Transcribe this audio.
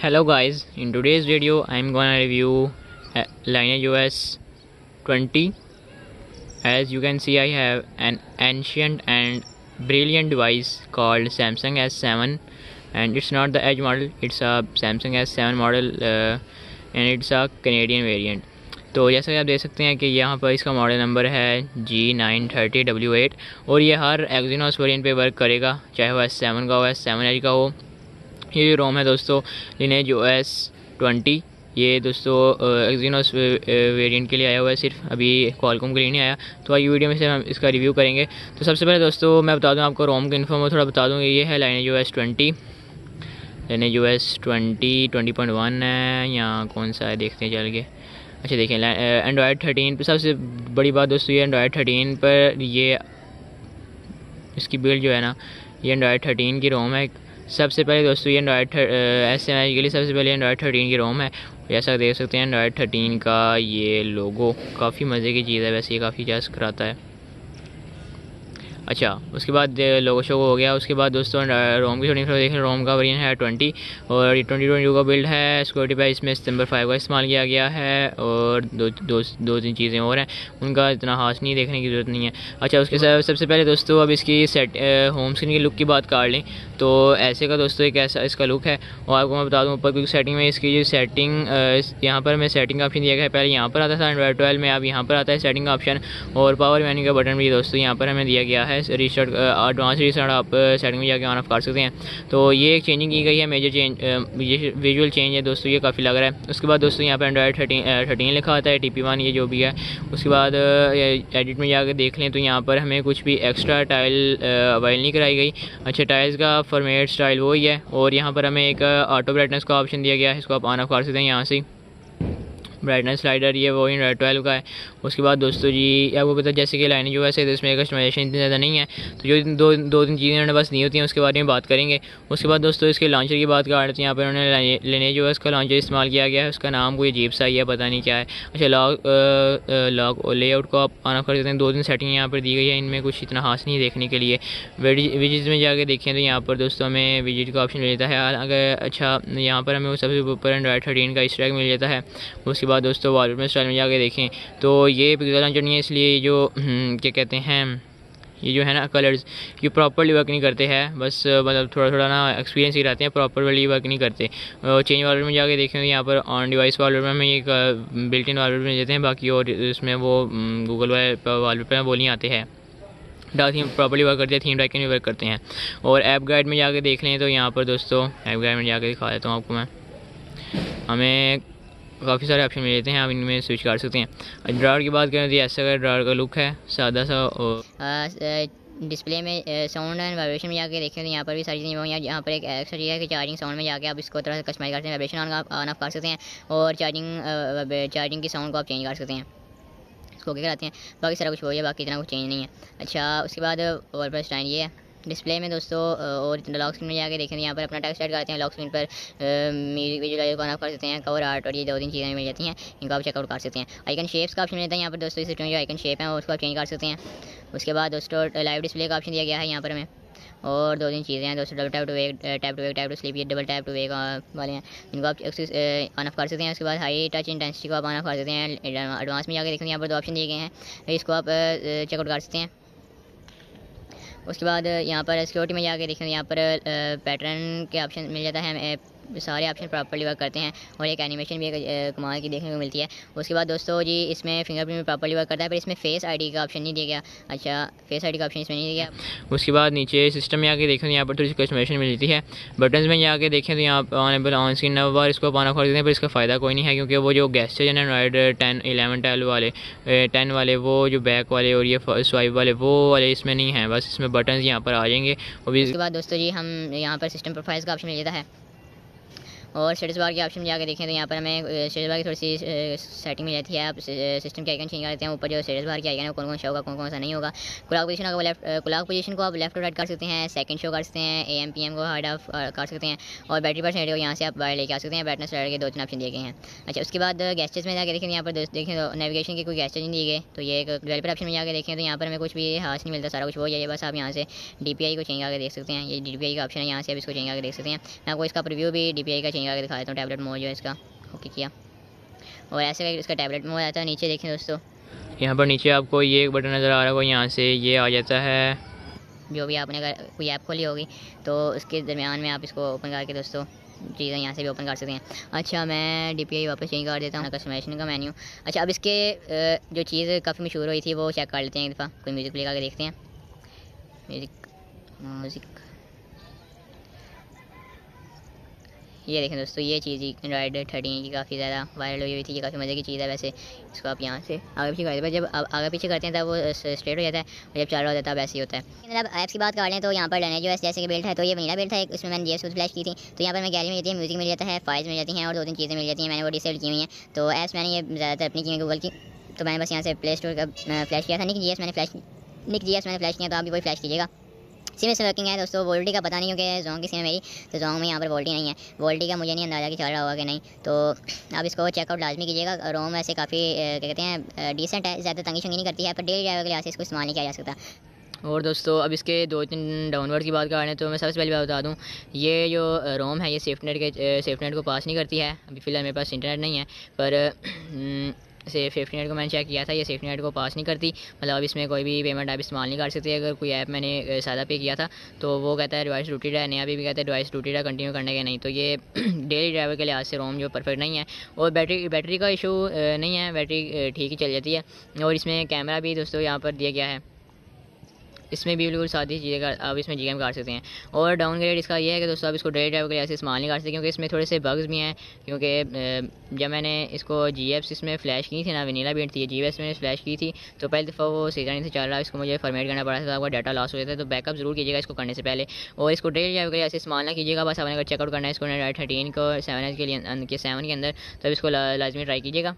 hello guys in today's video i'm gonna review uh, lineage os 20 as you can see i have an ancient and brilliant device called samsung s7 and it's not the edge model it's a samsung s7 model uh, and it's a canadian variant तो जैसा कि आप देख सकते हैं कि यहाँ पर इसका मॉडल नंबर है G nine thirty W eight और ये हर एक्जिनोस वेरिएंट पे वर्क करेगा चाहे वो एस सेवन का हो एस सेवन एच का हो ये रोम है दोस्तों। लिनेज ओ एस ट्वेंटी। ये दोस्तों एक्जीनोस वेरिएंट के लिए आया हुआ है, सिर्फ़ अभी कॉलकॉम के लिए नहीं आया। तो आइए वीडियो में से हम इसका रिव्यू करेंगे। तो सबसे पहले दोस्तों, मैं बता दूँ आपको रोम की इन्फॉर्म थोड़ा बता दूँ ये है line O S twenty. Lineage O S twenty twenty point one है। या कौन सा है? देखते हैं, चल के। अच्छा देखिए एंड्रॉयड थर्टीन पर सबसे बड़ी बात दोस्तों, ये एंड्रॉयड थर्टीन पर ये, इसकी बिल्ड जो है ना, ये एंड्रॉयड थर्टीन की रोम है। सबसे पहले दोस्तों, ये एंड्रॉयड ऐसे एम के लिए सबसे पहले एंड्रॉयड थर्टीन की रोम है। जैसा देख सकते हैं एंड्रॉयड थर्टीन का ये लोगो काफ़ी मज़े की चीज़ है, वैसे ये काफ़ी जैस कराता है। अच्छा उसके बाद लोगो शो हो गया। उसके बाद दोस्तों रोम की छोटी देखें रोम का वेरियंट है ट्वेंटी, और ट्वेंटी ट्वेंटी का बिल्ड है। सिक्योरिटी पे इसमें सितंबर फाइव का इस्तेमाल किया गया है, और दो दो तीन चीज़ें और हैं। उनका इतना हाथ नहीं देखने की ज़रूरत नहीं है। अच्छा उसके साथ सबसे पहले दोस्तों, अब इसकी सेट होम स्क्रीन की लुक की बात कर लें तो ऐसे का दोस्तों एक ऐसा, इसका लुक है। और आपको मैं बता दूँ, ऊपर क्योंकि सेटिंग में इसकी जो सेटिंग यहाँ पर मैं सेटिंग ऑप्शन दिया गया है। पहले यहाँ पर आता था एंड्रॉइड ट्वेल्व में, अब यहाँ पर आता है सेटिंग ऑप्शन और पावर मैनी का बटन भी दोस्तों, यहाँ पर हमें दिया गया है। रिस्टार्ट एडवांस रिस्टार्ट आप सेटिंग में जाके ऑन ऑफ़ कर सकते हैं। तो ये एक चेंजिंग की गई है मेजर चेंज ये विजुअल चेंज है दोस्तों, ये काफ़ी लग रहा है। उसके बाद दोस्तों यहाँ पर एंड्रॉइड थर्टीन थर्टीन लिखा होता है टी पी वन ये जो भी है। उसके बाद एडिट में जाकर देख लें तो यहाँ पर हमें कुछ भी एक्स्ट्रा टाइल अवेल नहीं कराई गई। अच्छा टाइल्स का फॉर्मेट स्टाइल वही है और यहाँ पर हमें एक ऑटो ब्राइटनेस का ऑप्शन दिया गया है, इसको आप ऑन ऑफ़ कर सकते हैं यहाँ से। ब्राइटनेस स्लाइडर ये वो इन ट्वेल्व का है। उसके बाद दोस्तों जी आपको पता जैसे कि लाइनें जो वैसे तो इसमें कस्टमाइजेशन इतनी ज़्यादा नहीं है। तो जो दो दो तीन चीज़ें उन्होंने बस नहीं होती हैं, उसके बारे में बात करेंगे। उसके बाद दोस्तों, इसके लॉन्चर की बात कर रहे यहाँ पर उन्होंने लेने जो है, उसका लॉन्चर इस्तेमाल किया गया है। उसका नाम कोई अजीब सा ही है, पता नहीं क्या है। अच्छा लॉक लॉक लेआउट को आप ऑन ऑफ़ कर सकते हैं। दो तीन सेटिंग यहाँ पर दी गई है, इनमें कुछ इतना हास नहीं देखने के लिए। विज़िट में जाके देखें तो यहाँ पर दोस्तों हमें विज़िट का ऑप्शन मिल जाता है। अगर अच्छा यहाँ पर हमें सबसे ऊपर एंड्रॉइड थर्टीन का स्ट्रैक मिल जाता है। उसके बाद दोस्तों वॉलपेपर स्टाइल में जाके देखें। तो ये पिक्सल लॉन्चर नहीं है इसलिए जो हम्म, क्या कहते हैं ये जो है ना कलर्स ये प्रॉपरली वर्क नहीं करते हैं। बस मतलब थोड़ा थोड़ा ना एक्सपीरियंस ही रहते हैं प्रॉपरली वर्क नहीं करते। चेंज वाले में जाके देखें तो यहाँ पर ऑन डिवाइस वाले में हमें एक बिल्ट इन वाले में देते हैं। बाकी और इसमें वो गूगल वाले पे वो नहीं आते हैं। डाक थीम प्रॉपरली वर्क करते हैं थीम डाइकन भी वर्क करते हैं। और ऐप गाइड में जाके देख लें तो यहाँ पर दोस्तों ऐप गाइड में जाके दिखा देता हूँ आपको मैं। हमें काफ़ी सारे ऑप्शन मिल जाते हैं आप इनमें स्विच कर सकते हैं। ड्रावर की बात करें तो ऐसा का ड्रावर का लुक है, सादा सा और डिस्प्ले में साउंड एंड वाइब्रेशन में जाके देखें तो यहाँ पर भी सारी चीज़ें यहाँ यहाँ पर एक एक्स्ट्रा चीज़ है कि चार्जिंग साउंड में जाके आप इसको तरह से कस्टमाइज करते हैं वाइब्रेशन ऑन ऑन ऑफ़ कर सकते हैं और चार्जिंग चार्जिंग की साउंड को आप चेंज कर सकते हैं। इसको क्या कराते हैं। बाकी सारा कुछ हो गया बाकी इतना कुछ चेंज नहीं है। अच्छा उसके बाद और प्लस टाइम ये है। डिस्प्ले में दोस्तों और लॉक स्क्रीन में जाके देखें यहाँ पर अपना टेक्स्ट ऐड करते हैं लॉक स्क्रीन पर म्यूज़िक विजुअलाइज को ऑफ़ कर सकते हैं कवर आर्ट और ये दो तीन चीज़ें मिल जाती हैं, इनको आप चेकआउट कर सकते हैं। आइकन शेप्स का ऑप्शन मिलता है यहाँ पर दोस्तों, इस जो आइकन शेप है, उसको आप चेंज कर सकते हैं। उसके बाद दोस्तों लाइव डिस्प्ले का ऑप्शन दिया गया है यहाँ पर हमें। और दो तीन चीज़ें हैं दोस्तों double tap to wake tap to wake tap to sleep ये डबल टैप टू वेक वाले हैं। इनको आप ऑन ऑफ़ कर सकते हैं, उसके बाद हाई टच इंटेंसिटी को आप ऑन ऑफ़ कर सकते हैं। एडवांस में जाकर देखेंगे यहाँ पर दो ऑप्शन दिए गए हैं। इसको आप चेकआउट कर सकते हैं। उसके बाद यहाँ पर सिक्योरिटी में जाके देखें यहाँ पर पैटर्न के ऑप्शन मिल जाता है सारे ऑप्शन प्रॉपरली वर्क करते हैं और एक एनिमेशन भी एक कमाल की देखने को मिलती है। उसके बाद दोस्तों जी इसमें फिंगरप्रिंट प्रॉपरली वर्क करता है पर इसमें फेस आईडी का ऑप्शन नहीं दिया गया। अच्छा फेस आईडी का ऑप्शन इसमें नहीं दिया गया। उसके बाद नीचे सिस्टम में आके देखें तो यहाँ पर थोड़ी सी मिल जाती है। बटन में जाके देखें तो यहाँ ऑनेबल ऑन स्क्रीन नव बार इसको ऑन खोल देते हैं पर इसका फ़ायदा कोई नहीं है क्योंकि वो जो गेस्ट है एंड्रॉइड टेन इलेवन ट्वेल्व वाले टेन वाले वो जो बैक वाले और ये स्वाइप वाले वो वाले इसमें नहीं है। बस इसमें बटन यहाँ पर आ जाएँगे। और उसके बाद दोस्तों जी हम यहाँ पर सिस्टम प्रोफाइल्स का ऑप्शन मिल जाता है। और स्टेटस बार के ऑप्शन में जाकर देखें तो यहाँ पर हमें स्टेटस बार की थोड़ी सी सेटिंग मिल जाती है। आप सिस्टम के आइकन चेंज कर देते हैं, ऊपर जो स्टेटस बार के आइकन है कौन कौन सा होगा कौन कौन सा नहीं होगा। कुलाक पोजीशन होगा लेफ़्ट कुलाक पोजीशन को आप लेफ़्ट और राइट कर सकते हैं सेकंड शो कर सकते हैं ए एम पी एम को हार्ड ऑफ़ कर सकते हैं और बैटरी परसेंट को यहाँ से आप बाहर लेके आ सकते हैं बैटनेस स्लाइडर के दो तीन ऑप्शन दिए गए हैं। अच्छा उसके बाद गैस्टेज में जाकर देखें यहाँ पर देखें तो नेविगेशन के कोई गैस्टेज नहीं दिए गए तो ये एक डेवलपर ऑप्शन में जाकर देखें तो यहाँ पर हमें कुछ भी हाथ नहीं मिलता, सारा कुछ हो जाए बस आप यहाँ से डी पी आई को चेंज करके देख सकते हैं, ये डी पी आई का ऑप्शन है, यहाँ से आप इसको चेंज करके देख सकते हैं। मैं आपको इसका प्रीव्यू भी डी पी का चेंज करके दिखा देता हूँ टैबलेट मोड जो है इसका। ओके किया। और ऐसे करके इसका टैबलेट मोड आता है नीचे देखें दोस्तों। यहाँ पर नीचे आपको ये एक बटन नज़र आ रहा होगा यहाँ से ये आ जाता है। जो भी आपने अगर कोई ऐप खोली होगी तो उसके दरमियान में आप इसको ओपन करके दोस्तों चीज़ें यहाँ से भी ओपन कर सकते हैं। अच्छा मैं डी पी आई वापस चेंज कर देता हूँ कस्टमाइजेशन का मेन्यू अच्छा अब इसके जो चीज़ काफ़ी मशहूर हुई थी वो चेक कर लेते हैं एक दफ़ा। कोई म्यूज़िक प्ले करके देखते हैं। म्यूज़िक म्यूज़िक ये देखें दोस्तों, ये चीज़ एंड्रॉइड थर्टीन की काफ़ी ज़्यादा वायरल हुई हुई थी, ये काफ़ी मज़े की चीज़ है वैसे। इसको आप यहाँ से आगे पीछे करते हैं। जब आप आगे पीछे करते हैं, तब वो स्ट्रेट हो जाता है जब चाल हो जाता है ऐसे ही होता है। मतलब ऐप्स की बात कर लें तो यहाँ पर डने जो है जैसे कि बिल्ट है तो ये वनीला बिल्ट है। उसमें मैंने जी फ्लैश की थी तो यहाँ पर मैं गैलरी में जाती है म्यूज़िक मिल जाता है फाइल्स मिल जाती हैं और दो तीन चीज़ें मिल जाती हैं, मैंने वो डिसेल की हुई हैं। तो ऐप्स मैंने ये ज़्यादातर अपनी की हैं गूगल की तो मैंने बस यहाँ से प्ले स्टोर का फ्लैश किया था निक जी मैंने फ्लैश निक जी मैंने फ्लैश किया तो आप भी वही फ्लैश कीजिएगा। सिम से वर्किंग है दोस्तों वोल्टी का पता नहीं क्योंकि जोंग की सिम है मेरी तो जोंग में यहाँ पर वोल्टी नहीं है। वोल्टी का मुझे नहीं अंदाज़ा कि चल रहा होगा कि नहीं। तो आप इसको चेकआउट लाजमी कीजिएगा। रोम ऐसे काफ़ी क्या कहते हैं डिसेंट है ज़्यादा तंगी शंगी नहीं करती है पर डेली ड्राइवर के लिहाज से इसको इस्तेमाल नहीं किया जा सकता। और दोस्तों अब इसके दो तीन डाउनवर्ड की बात कर रहे हैं तो मैं सबसे पहले बात दूँ ये जो रोम है ये सेफ़ नेट के सेफ़ नेट को पास नहीं करती है। अभी फ़िलहाल मेरे पास इंटरनेट नहीं है पर हम्म, से सेफ्टी नेट को मैंने चेक किया था ये सेफ्टी नेट को पास नहीं करती। मतलब अब इसमें कोई भी पेमेंट आप इस्तेमाल नहीं कर सकते अगर कोई ऐप मैंने सादा पे किया था तो वो कहता है डिवाइस रूटेड है नया भी, भी कहता है डिवाइस रूटेड है कंटिन्यू करने के नहीं। तो ये डेली ड्राइवर के लिहाज से रोम जो परफेक्ट नहीं है और बैटरी बैटरी का इशू नहीं है बैटरी ठीक ही चल जाती है। और इसमें कैमरा भी दोस्तों यहाँ पर दिया गया है। इसमें भी बिल्कुल सादी चीज़ें आप इसमें जी कर सकते हैं। और डाउनग्रेड इसका यह है कि दोस्तों, आप इसको डेली ड्राइवर के लिहाज से इस्तेमाल नहीं कर सकते, क्योंकि इसमें थोड़े से बग्स भी हैं, क्योंकि जब मैंने इसको जी एप्स इसमें फ्लैश की थी ना वनीला बीट थी जी एप्स मैंने फ्लैश की थी तो पहली दफ़ा वो सीधा नहीं से चल रहा, इसको मुझे फॉर्मेट करना पड़ा था आपका डाटा लॉस हो जाता है तो बैकअप ज़रूर कीजिएगा इसको करने से पहले। और इसको डेली ड्राइवर के लिहाज से इस्तेमाल ना कीजिएगा, बस आपने अगर चेकआउट करना है इसको थर्टीन को सेवन के लिए सेवन के अंदर, तब इसको लाजमी ट्राई कीजिएगा।